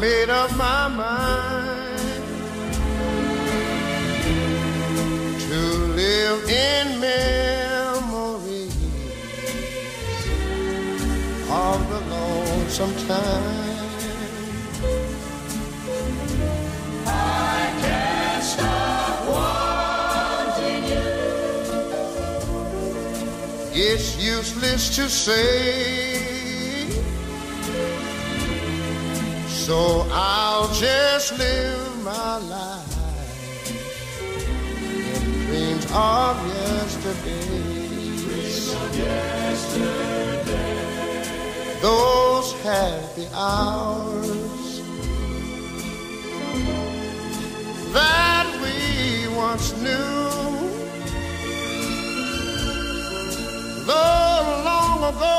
made up my mind to live in memories of the lonesome time. I can't stop wanting you. It's useless to say. So I'll just live my life in dreams of yesterday. Dreams of yesterday. Those happy hours that we once knew. Though long ago.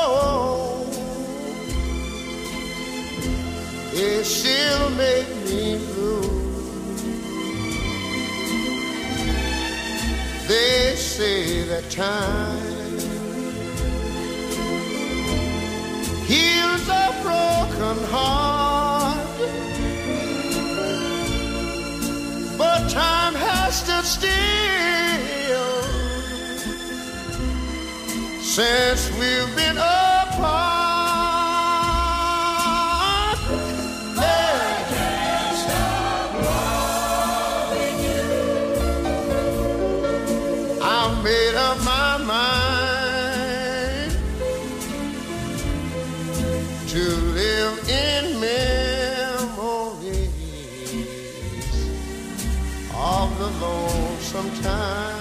Still make me blue. They say that time heals a broken heart, but time has stood still since we've been up my mind to live in memories of the lonesome time.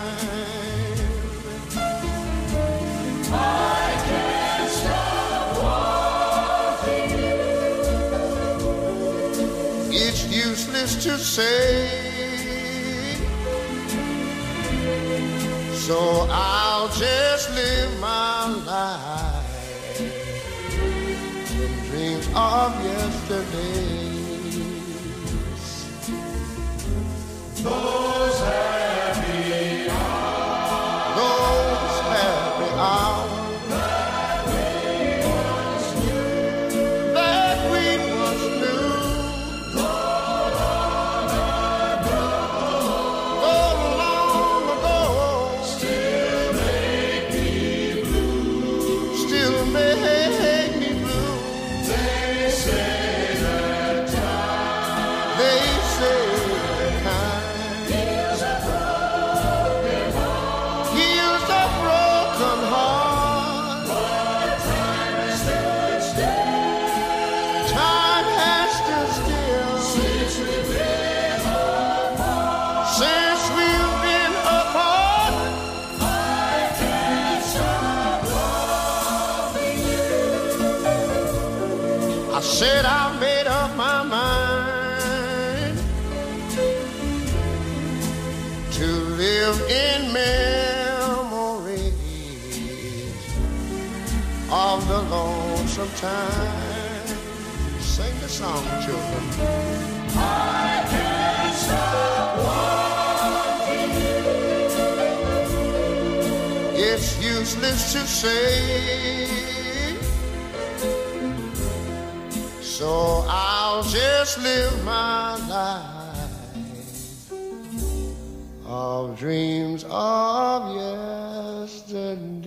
I can't stop wanting you. It's useless to say. So I'll just live my life in dreams of yesterdays. Said I made up my mind to live in memories of the lonesome time. Sing the song, children. I can't stop wanting you. It's useless to say. So I'll just live my life of dreams of yesterday.